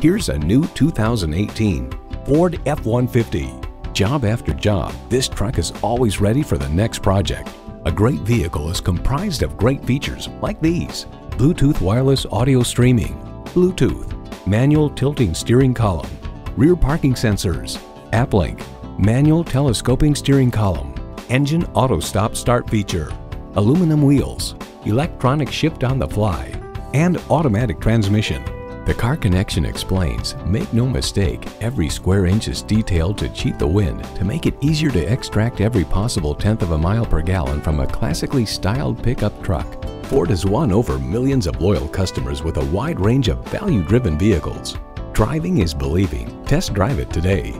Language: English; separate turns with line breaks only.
Here's a new 2018 Ford F-150. Job after job, this truck is always ready for the next project. A great vehicle is comprised of great features like these. Bluetooth wireless audio streaming, Bluetooth, manual tilting steering column, rear parking sensors, AppLink, manual telescoping steering column, engine auto stop start feature, aluminum wheels, electronic shift on the fly, and automatic transmission. The Car Connection explains, make no mistake, every square inch is detailed to cheat the wind to make it easier to extract every possible tenth of a mile per gallon from a classically styled pickup truck. Ford has won over millions of loyal customers with a wide range of value-driven vehicles. Driving is believing. Test drive it today.